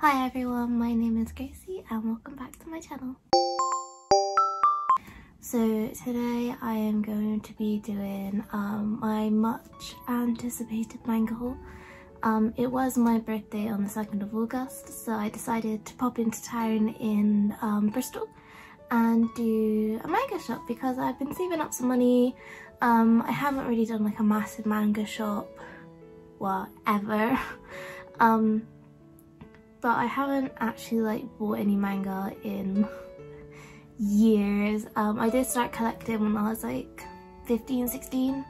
Hi everyone, my name is Gracie and welcome back to my channel. So today I am going to be doing um, my much anticipated manga haul. Um, it was my birthday on the 2nd of August so I decided to pop into town in um, Bristol and do a manga shop because I've been saving up some money. Um, I haven't really done like a massive manga shop, well, ever. um, but I haven't actually like bought any manga in years. Um, I did start collecting when I was like 15, 16.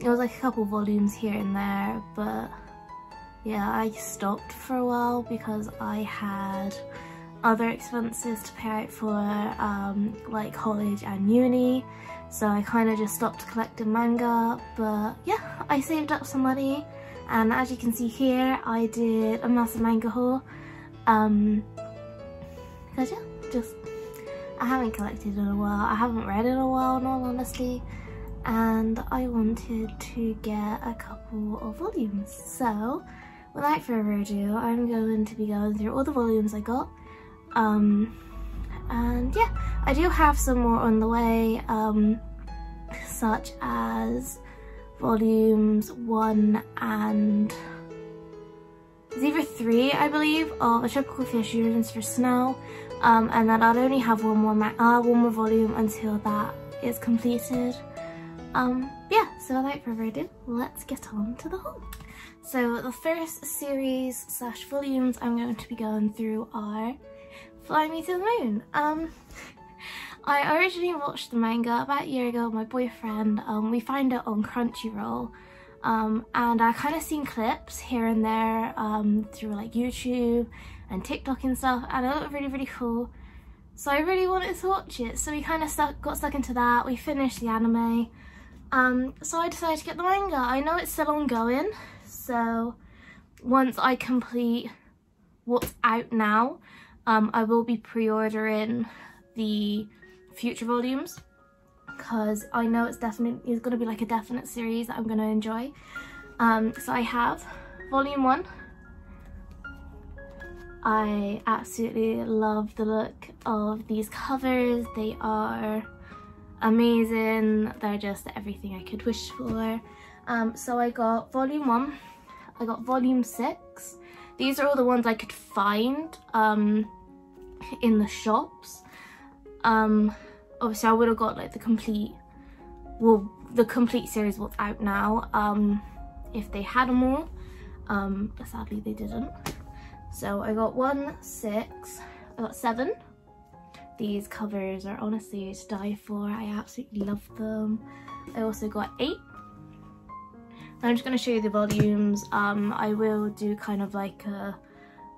It was like a couple volumes here and there, but yeah, I stopped for a while because I had other expenses to pay out for um, like college and uni so I kind of just stopped collecting manga but yeah I saved up some money and as you can see here I did a massive manga haul um because yeah just I haven't collected in a while. I haven't read in a while in all honesty. And I wanted to get a couple of volumes. So without further ado I'm going to be going through all the volumes I got. Um and yeah I do have some more on the way um such as volumes one and either three I believe of a tropical fish Yearns for snow um and then I'll only have one more uh, one more volume until that is completed um yeah so without further ado let's get on to the haul so the first series slash volumes I'm going to be going through are Fly Me to the Moon. Um, I originally watched the manga about a year ago with my boyfriend. Um, we found it on Crunchyroll. Um, and I kind of seen clips here and there um, through like YouTube and TikTok and stuff and it looked really really cool. So I really wanted to watch it so we kind of stuck, got stuck into that. We finished the anime. Um, so I decided to get the manga. I know it's still ongoing so once I complete what's out now um, I will be pre-ordering the future volumes because I know it's definitely it's to be like a definite series that I'm to enjoy. Um, so I have volume one. I absolutely love the look of these covers. They are amazing. They're just everything I could wish for. Um, so I got volume one. I got volume six. These are all the ones I could find um, in the shops. Um, obviously I would have got like the complete, well, the complete series what's out now um, if they had them all, um, but sadly they didn't. So I got one, six, I got seven. These covers are honestly to die for. I absolutely love them. I also got eight. I'm just going to show you the volumes. Um, I will do kind of like a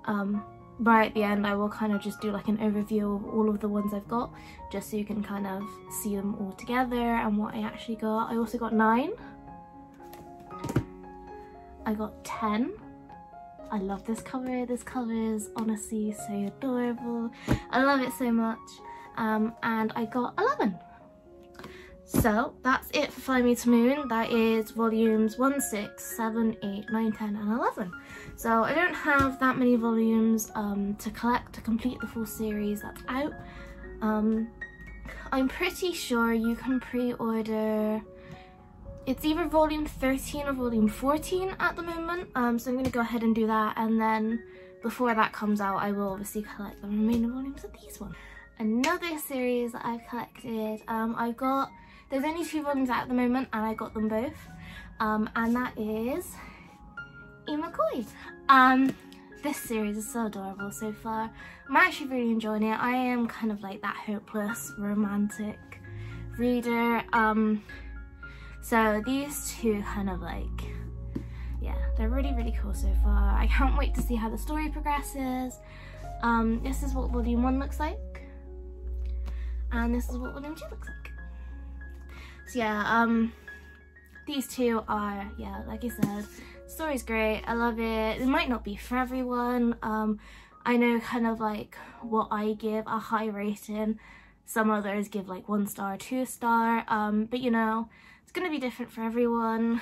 um, right at the end I will kind of just do like an overview of all of the ones I've got just so you can kind of see them all together and what I actually got. I also got 9. I got 10. I love this cover. This cover is honestly so adorable. I love it so much. Um, and I got 11. So that's it for Fly Me to Moon. That is volumes 1, 6, 7, 8, 9, 10 and 11. So I don't have that many volumes um, to collect to complete the full series that's out. Um, I'm pretty sure you can pre-order it's either volume 13 or volume 14 at the moment um, so I'm going to go ahead and do that and then before that comes out I will obviously collect the remaining volumes of these ones. Another series that I've collected, um, I've got, there's only two volumes out at the moment and I got them both um, and that is Ima Koi. Um, this series is so adorable so far. I'm actually really enjoying it. I am kind of like that hopeless romantic reader. Um, so these two kind of like, yeah, they're really, really cool so far. I can't wait to see how the story progresses. Um, this is what volume one looks like. And this is what volume two looks like. So yeah, um, these two are, yeah, like I said, story's great. I love it. It might not be for everyone. Um, I know kind of like what I give a high rating. Some others give like one star, two star. Um, but you know, it's gonna be different for everyone.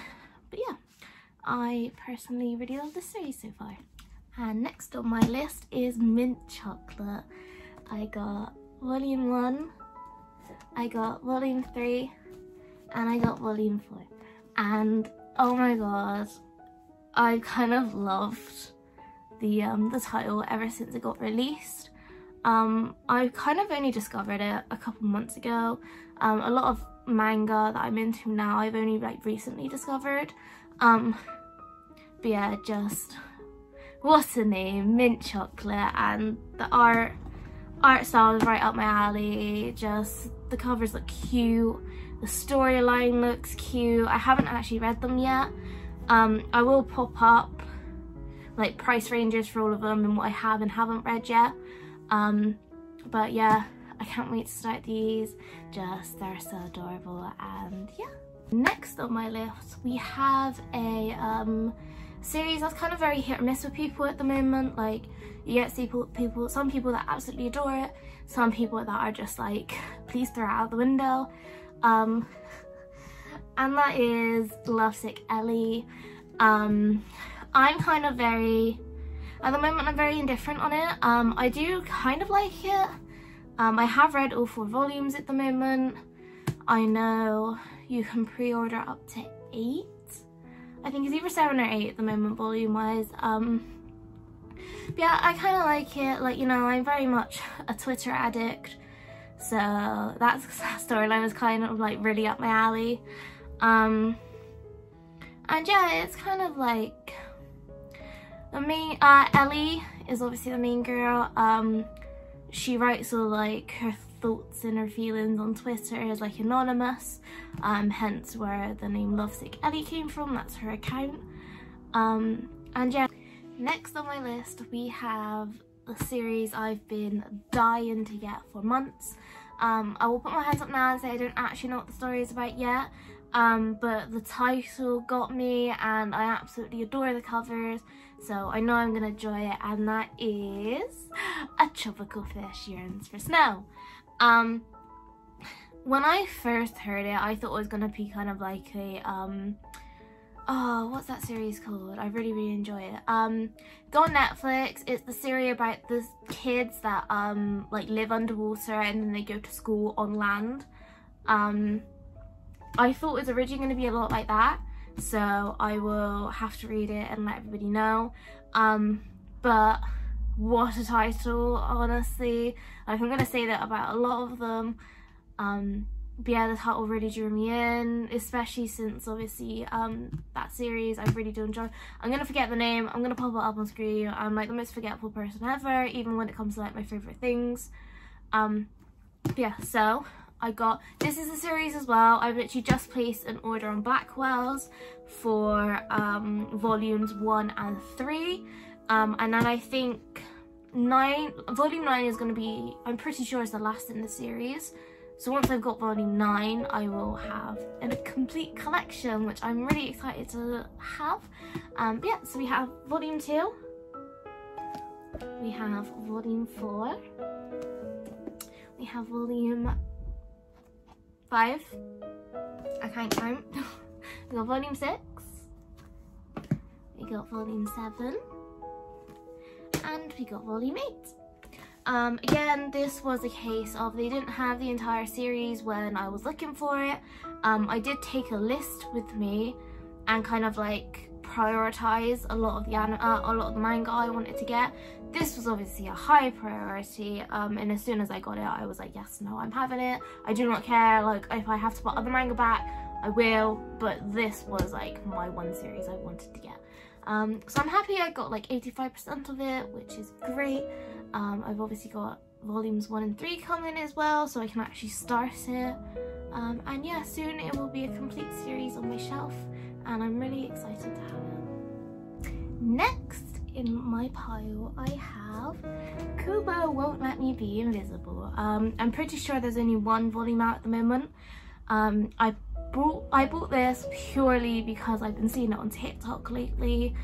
But yeah, I personally really love this series so far. And next on my list is mint chocolate. I got volume 1, I got volume 3, and I got volume 4. And oh my god, I kind of loved the um, the title ever since it got released. Um, I kind of only discovered it a couple months ago. Um, a lot of manga that I'm into now I've only like recently discovered. Um, but yeah, just what's the name? Mint chocolate and the art art style is right up my alley. Just the covers look cute. The storyline looks cute. I haven't actually read them yet. Um, I will pop up like price ranges for all of them and what I have and haven't read yet. Um, but yeah, I can't wait to start these. Just, they're so adorable and yeah. Next on my list, we have a um, series that's kind of very hit or miss with people at the moment. Like, you get people, people, some people that absolutely adore it, some people that are just like, please throw it out the window. Um, and that is Lovesick Ellie. Um, I'm kind of very, at the moment I'm very indifferent on it. Um, I do kind of like it. Um, I have read all four volumes at the moment. I know you can pre-order up to eight. I think it's either seven or eight at the moment volume wise. Um, yeah, I kind of like it. Like, you know, I'm very much a Twitter addict. So that storyline was kind of like really up my alley. Um, and yeah, it's kind of like the main, uh, Ellie is obviously the main girl. Um, she writes all like her thoughts and her feelings on Twitter as like anonymous, um, hence where the name Lovesick Ellie came from, that's her account. Um, and yeah, next on my list we have a series I've been dying to get for months. Um, I will put my hands up now and say I don't actually know what the story is about yet, um, but the title got me and I absolutely adore the covers so I know I'm to enjoy it and that is A Tropical Fish Yearns for Snow. Um, when I first heard it I thought it was to be kind of like a, um, oh what's that series called? I really really enjoy it. Um, go on Netflix, it's the series about the kids that um, like live underwater and then they go to school on land. Um, I thought it was originally going to be a lot like that, so I will have to read it and let everybody know. Um, but what a title, honestly. Like, I'm going to say that about a lot of them. Um, but yeah, the title really drew me in, especially since obviously um, that series I really do enjoy. I'm going to forget the name, I'm going to pop it up on screen. I'm like the most forgetful person ever, even when it comes to like my favourite things. Um, yeah, so I got, this is a series as well, I've literally just placed an order on Blackwell's for um, volumes 1 and 3 um, and then I think 9, volume 9 is going to be, I'm pretty sure is the last in the series. So once I've got volume 9 I will have a complete collection which I'm really excited to have. Um, yeah, so we have volume 2, we have volume 4, we have volume five. I can't count. we got volume six. We got volume seven. And we got volume eight. Um, again, this was a case of they didn't have the entire series when I was looking for it. Um, I did take a list with me and kind of like prioritize a lot of the uh, a lot of the manga I wanted to get. This was obviously a high priority um, and as soon as I got it I was like yes no I'm having it. I do not care like if I have to put other manga back I will but this was like my one series I wanted to get. Um, so I'm happy I got like 85% of it which is great. Um, I've obviously got volumes 1 and 3 coming as well so I can actually start it. Um, and yeah soon it will be a complete series on my shelf and I'm really excited to have it. Next in my pile I have Kubo Won't Let Me Be Invisible. Um, I'm pretty sure there's only one volume out at the moment. Um, I bought I bought this purely because I've been seeing it on TikTok lately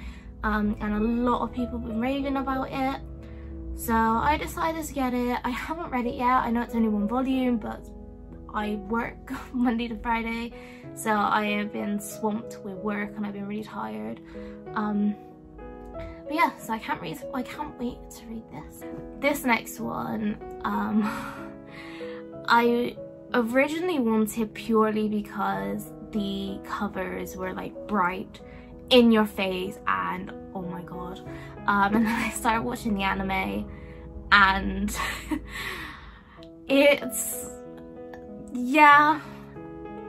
um, and a lot of people have been raving about it. So I decided to get it. I haven't read it yet. I know it's only one volume but I work Monday to Friday so I have been swamped with work and I've been really tired. Um, but yeah, so I can't read. I can't wait to read this. This next one, um, I originally wanted purely because the covers were like bright in your face and oh my god um, and then I started watching the anime and it's yeah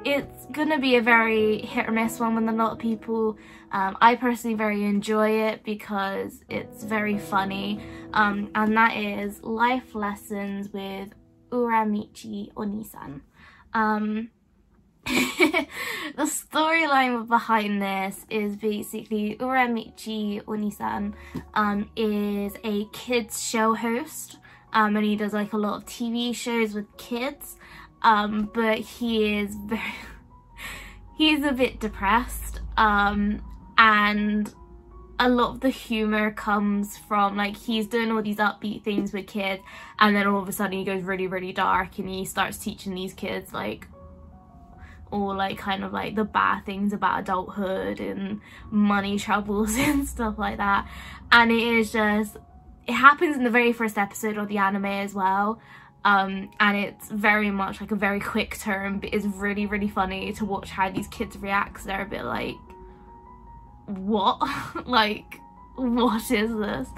it's gonna be a very hit or miss one with a lot of people. Um, I personally very enjoy it because it's very funny. Um, and that is life lessons with Uramichi Oniisan. Um, the storyline behind this is basically Uramichi Oniisan um, is a kids show host. Um, and he does like a lot of TV shows with kids um, but he is very he's a bit depressed um, and a lot of the humor comes from like he's doing all these upbeat things with kids and then all of a sudden he goes really really dark and he starts teaching these kids like all like kind of like the bad things about adulthood and money troubles and stuff like that. And it is just it happens in the very first episode of the anime as well um, and it's very much like a very quick turn but it's really really funny to watch how these kids react they're a bit like what like what is this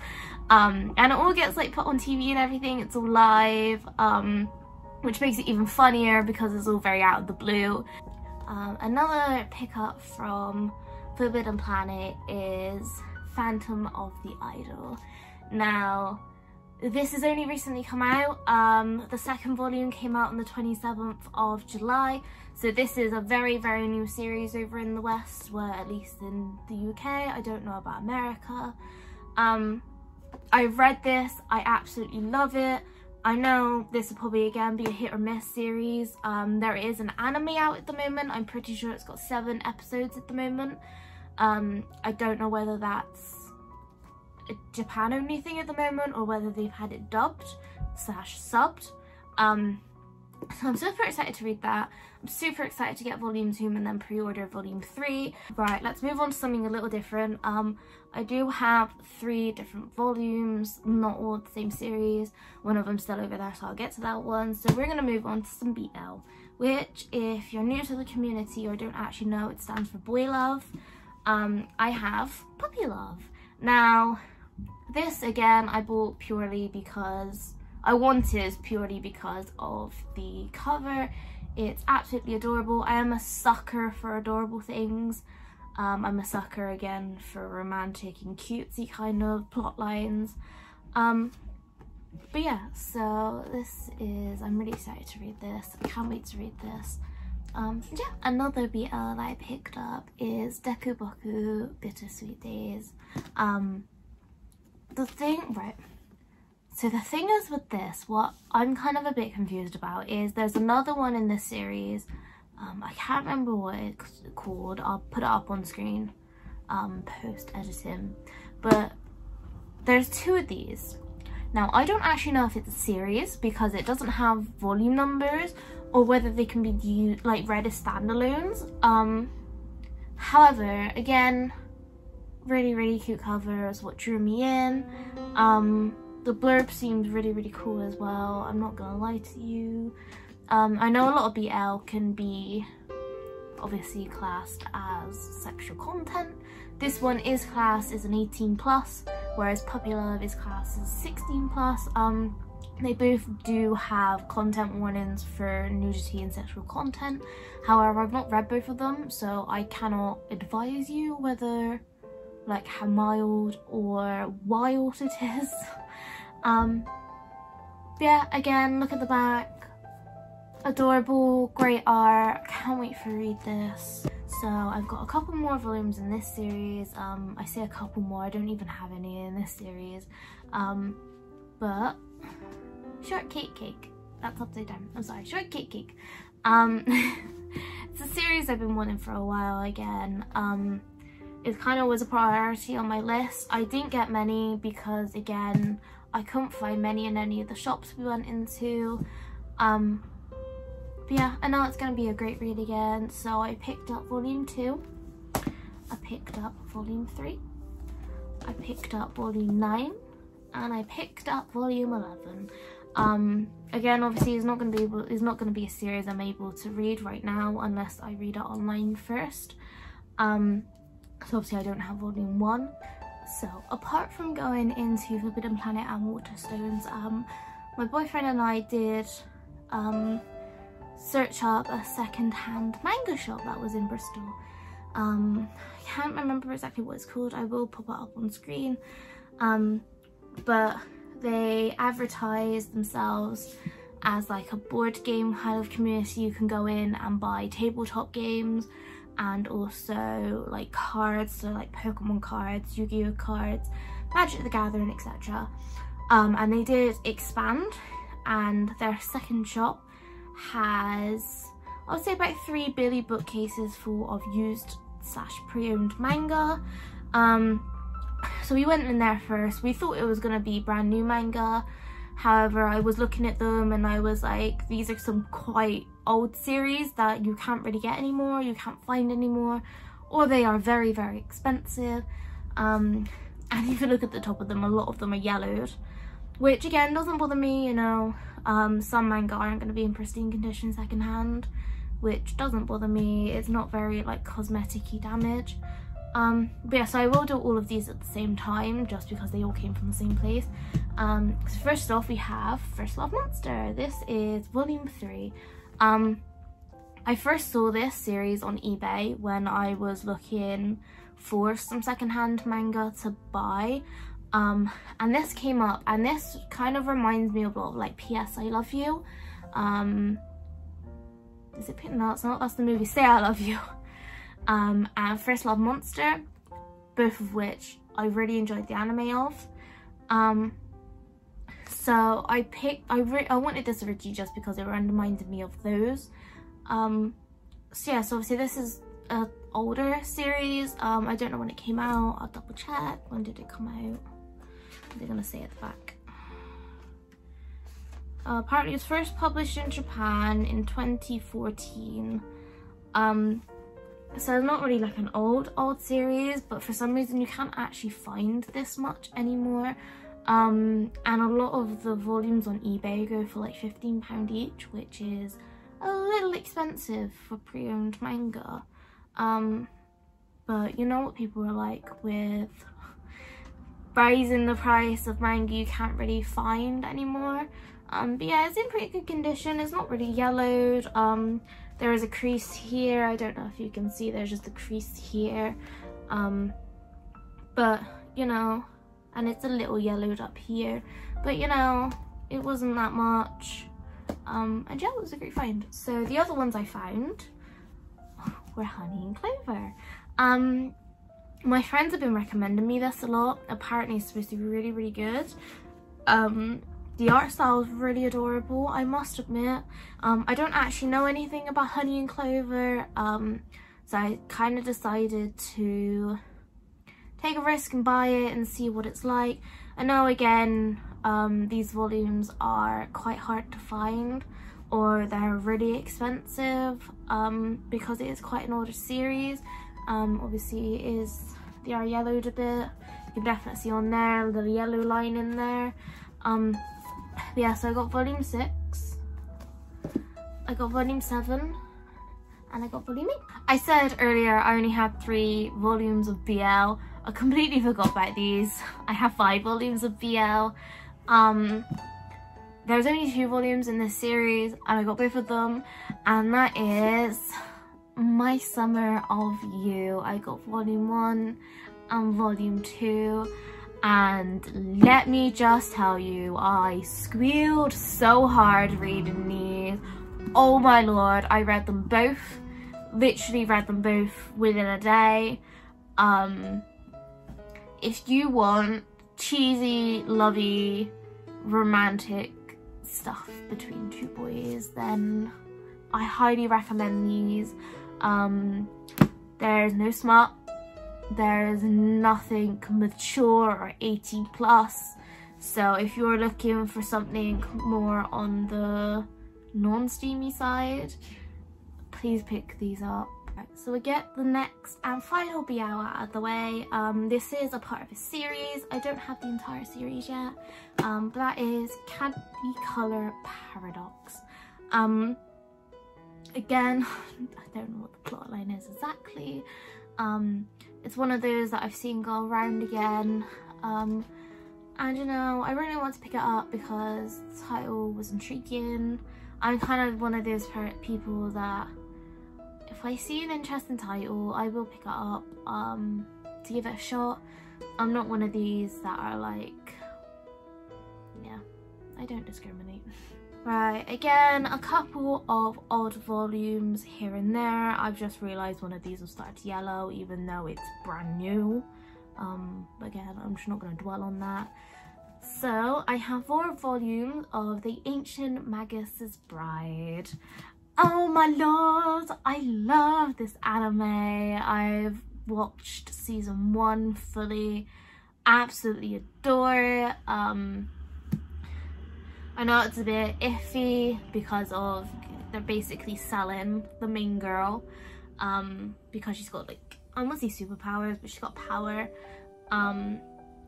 um, and it all gets like put on TV and everything it's all live um, which makes it even funnier because it's all very out of the blue. Um, another pickup from Forbidden Planet is Phantom of the Idol. Now, this has only recently come out. Um, the second volume came out on the 27th of July. So this is a very, very new series over in the West, where at least in the UK, I don't know about America. Um, I've read this, I absolutely love it. I know this will probably again be a hit or miss series. Um, there is an anime out at the moment. I'm pretty sure it's got seven episodes at the moment. Um, I don't know whether that's Japan only thing at the moment or whether they've had it dubbed slash subbed. Um, so I'm super excited to read that. I'm super excited to get volume 2 and then pre-order volume 3. Right, let's move on to something a little different. Um, I do have three different volumes, not all the same series. One of them's still over there, so I'll get to that one. So we're going to move on to some BL, which if you're new to the community or don't actually know, it stands for Boy Love. Um, I have Puppy Love. Now, this again, I bought purely because I wanted purely because of the cover. It's absolutely adorable. I am a sucker for adorable things. Um, I'm a sucker again for romantic and cutesy kind of plot lines. Um, but yeah, so this is, I'm really excited to read this. I can't wait to read this. Um, yeah, another BL that I picked up is Deku Boku Bittersweet Days. Um, the thing, right, so the thing is with this, what I'm kind of a bit confused about is there's another one in this series. Um, I can't remember what it's called. I'll put it up on screen um, post editing. But there's two of these. Now, I don't actually know if it's a series because it doesn't have volume numbers or whether they can be used, like read as standalones. Um, however, again, really, really cute covers, what drew me in. Um, the blurb seemed really, really cool as well. I'm not gonna lie to you. Um, I know a lot of BL can be obviously classed as sexual content. This one is classed as an 18 plus, whereas Puppy Love is classed as 16 plus. Um, they both do have content warnings for nudity and sexual content. However, I've not read both of them, so I cannot advise you whether like how mild or wild it is. Um, yeah, again, look at the back. Adorable, great art. Can't wait for read this. So I've got a couple more volumes in this series. Um, I say a couple more. I don't even have any in this series. Um, but shortcake cake. That's upside down. I'm sorry. Shortcake cake. Um, it's a series I've been wanting for a while again. Um, it kind of was a priority on my list. I didn't get many because again, I couldn't find many in any of the shops we went into. Um, but yeah, I know it's going to be a great read again, so I picked up volume 2. I picked up volume 3. I picked up volume 9 and I picked up volume 11. Um, again, obviously it's not going to be able, it's not going to be a series I'm able to read right now unless I read it online first. Um, so obviously I don't have volume 1. So apart from going into Forbidden Planet and Waterstones, um, my boyfriend and I did um, search up a second-hand manga shop that was in Bristol. Um, I can't remember exactly what it's called. I will pop it up on screen. Um, but they advertise themselves as like a board game kind of community. You can go in and buy tabletop games and also like cards, so like Pokemon cards, Yu-Gi-Oh cards, Magic the Gathering, etc. Um, and they did expand and their second shop has I would say about three Billy bookcases full of used slash pre-owned manga. Um, so we went in there first. We thought it was going to be brand new manga. However, I was looking at them and I was like, these are some quite old series that you can't really get anymore, you can't find anymore, or they are very, very expensive. Um, and if you look at the top of them, a lot of them are yellowed, which again doesn't bother me, you know. Um, some manga aren't going to be in pristine condition secondhand, which doesn't bother me. It's not very like cosmetic damage. Um, but yeah, so I will do all of these at the same time just because they all came from the same place. Um, so first off we have First Love Monster. This is volume 3. Um, I first saw this series on eBay when I was looking for some secondhand manga to buy. Um, and this came up and this kind of reminds me of a lot of like P.S. I Love You. Um, is it, no it's not, that's the movie Say I Love You. Um, and First Love Monster, both of which I really enjoyed the anime of. Um, so I picked, I, I wanted this originally just because it reminded me of those. Um, so yeah, so obviously this is a older series. Um, I don't know when it came out. I'll double check. When did it come out? they're gonna say at the back. Uh, apparently it was first published in Japan in 2014. Um, so it's not really like an old, old series, but for some reason you can't actually find this much anymore. Um, and a lot of the volumes on eBay go for like £15 each, which is a little expensive for pre-owned manga. Um, but you know what people are like with raising the price of manga you can't really find anymore. Um, but yeah, it's in pretty good condition. It's not really yellowed. Um, there is a crease here. I don't know if you can see, there's just a crease here. Um, but, you know, and it's a little yellowed up here. But, you know, it wasn't that much. Um, and yeah, it was a great find. So the other ones I found were Honey and Clover. Um, my friends have been recommending me this a lot. Apparently it's supposed to be really, really good. Um, the art style is really adorable, I must admit. Um, I don't actually know anything about Honey and Clover, um, so I kind of decided to take a risk and buy it and see what it's like. I know again, um, these volumes are quite hard to find or they're really expensive um, because it is quite an older series. Um, obviously it is, they are yellowed a bit. You can definitely see on there, the yellow line in there. Um, yeah, so I got volume 6, I got volume 7, and I got volume 8. I said earlier I only had three volumes of BL. I completely forgot about these. I have five volumes of BL. Um, there's only two volumes in this series and I got both of them and that is My Summer of You. I got volume 1 and volume 2 and let me just tell you, I squealed so hard reading these. Oh my lord, I read them both. Literally read them both within a day. Um, if you want cheesy, lovey, romantic stuff between two boys, then I highly recommend these. Um, there's no smut there's nothing mature or 18 plus so if you're looking for something more on the non-steamy side please pick these up so we get the next and final BL out of the way. Um, this is a part of a series. I don't have the entire series yet, um, but that is Candy Color Paradox. Um, again, I don't know what the plotline is exactly. Um, it's one of those that I've seen go around again. Um, and you know, I really want to pick it up because the title was intriguing. I'm kind of one of those people that if I see an interesting title, I will pick it up um, to give it a shot. I'm not one of these that are like, yeah, I don't discriminate. Right, again, a couple of odd volumes here and there. I've just realised one of these will start to yellow, even though it's brand new. Um, again, I'm just not going to dwell on that. So, I have four volumes of The Ancient Magus's Bride. Oh my lord, I love this anime. I've watched season one fully, absolutely adore it. Um, I know it's a bit iffy because of they're basically selling the main girl um, because she's got like, won't say superpowers, but she's got power. Um,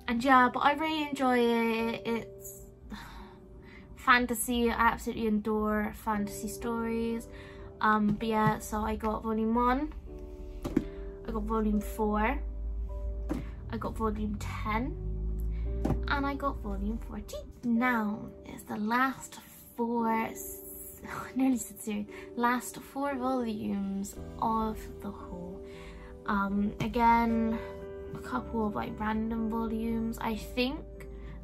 and yeah, but I really enjoy it. It's fantasy. I absolutely adore fantasy stories. Um, but yeah, so I got volume one. I got volume four. I got volume 10 and I got volume 14. Now is the last four, nearly said series, last four volumes of the whole. Um, again, a couple of like random volumes. I think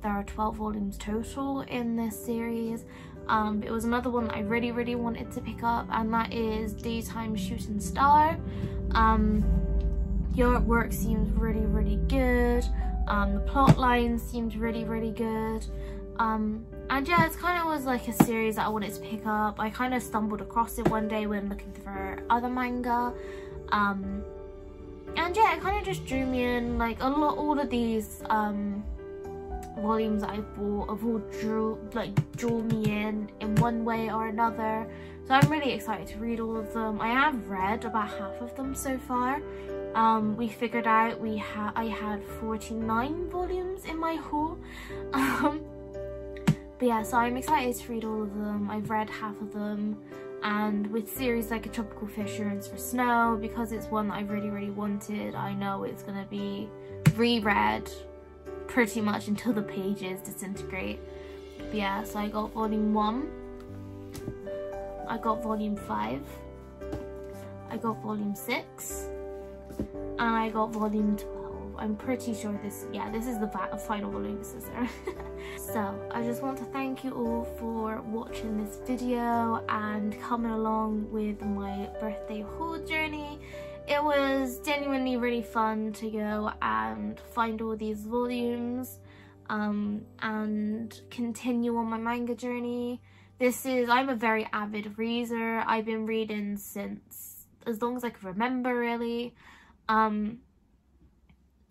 there are 12 volumes total in this series. Um, it was another one I really, really wanted to pick up, and that is Daytime Shooting Star. Um, your work seems really, really good. Um, the plot line seemed really, really good. Um, and yeah, it kind of was like a series that I wanted to pick up. I kind of stumbled across it one day when looking for other manga. Um, and yeah, it kind of just drew me in. Like a lot, all of these um, volumes I bought have all drew like draw me in in one way or another. So I'm really excited to read all of them. I have read about half of them so far. Um, we figured out we had I had 49 volumes in my haul. Um, but yeah, so I'm excited to read all of them. I've read half of them and with series like A Tropical Fish for Snow, because it's one that I really, really wanted, I know it's going to be reread pretty much until the pages disintegrate. But yeah, so I got volume 1, I got volume 5, I got volume 6, and I got volume 12. I'm pretty sure this, yeah, this is the final volume, sister. so I just want to thank you all for watching this video and coming along with my birthday haul journey. It was genuinely really fun to go and find all these volumes um, and continue on my manga journey. This is, I'm a very avid reader. I've been reading since as long as I can remember really. Um,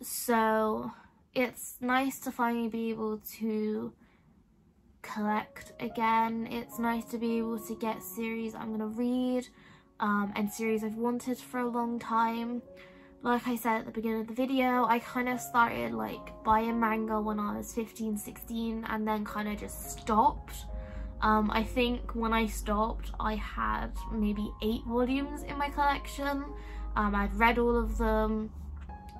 so it's nice to finally be able to collect again. It's nice to be able to get series I'm going to read um, and series I've wanted for a long time. Like I said at the beginning of the video, I kind of started like buying manga when I was 15, 16 and then kind of just stopped. Um, I think when I stopped, I had maybe eight volumes in my collection. Um, I'd read all of them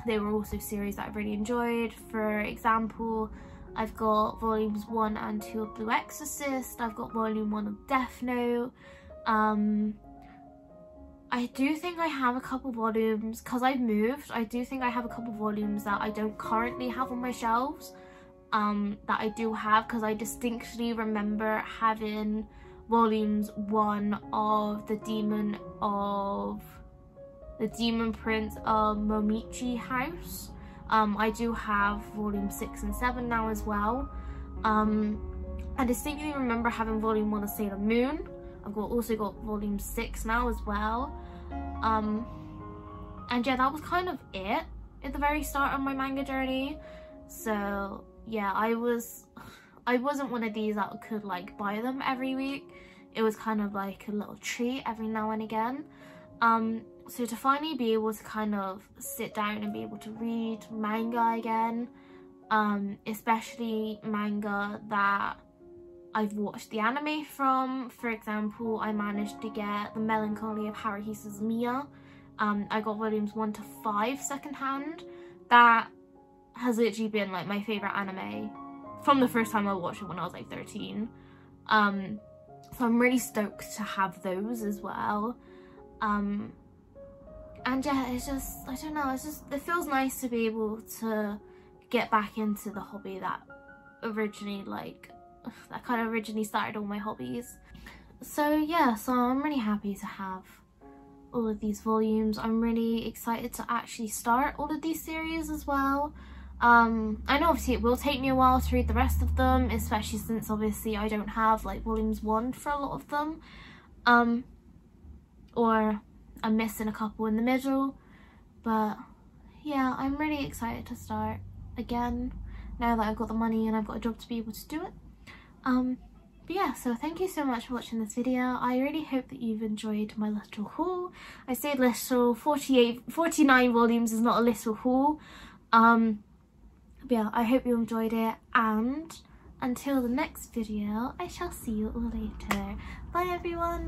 they were also series that I really enjoyed. For example, I've got volumes 1 and 2 of Blue Exorcist, I've got volume 1 of Death Note. Um, I do think I have a couple volumes, because I've moved, I do think I have a couple volumes that I don't currently have on my shelves. Um, that I do have because I distinctly remember having volumes 1 of The Demon of the Demon Prince of Momochi House. Um, I do have volume 6 and 7 now as well. Um, I distinctly remember having volume 1 of Sailor Moon. I've got, also got volume 6 now as well. Um, and yeah, that was kind of it at the very start of my manga journey. So yeah, I was, I wasn't one of these that could like buy them every week. It was kind of like a little treat every now and again. Um, so to finally be able to kind of sit down and be able to read manga again, um, especially manga that I've watched the anime from. For example, I managed to get The Melancholy of Haruhi Suzumiya. Um, I got volumes 1 to 5 secondhand. That has literally been like my favourite anime from the first time I watched it when I was like 13. Um, so I'm really stoked to have those as well. Um, and yeah, it's just, I don't know, it's just, it feels nice to be able to get back into the hobby that originally like, that kind of originally started all my hobbies. So yeah, so I'm really happy to have all of these volumes. I'm really excited to actually start all of these series as well. Um, I know obviously it will take me a while to read the rest of them, especially since obviously I don't have like volumes one for a lot of them. Um, or I'm missing a couple in the middle. But yeah, I'm really excited to start again now that I've got the money and I've got a job to be able to do it. Um, but yeah, so thank you so much for watching this video. I really hope that you've enjoyed my little haul. I say little, 48, 49 volumes is not a little haul. Um, but yeah, I hope you enjoyed it and until the next video, I shall see you all later. Bye everyone!